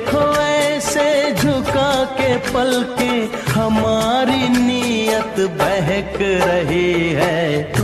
देखो ऐसे झुका के पलके हमारी नीयत बहक रही है।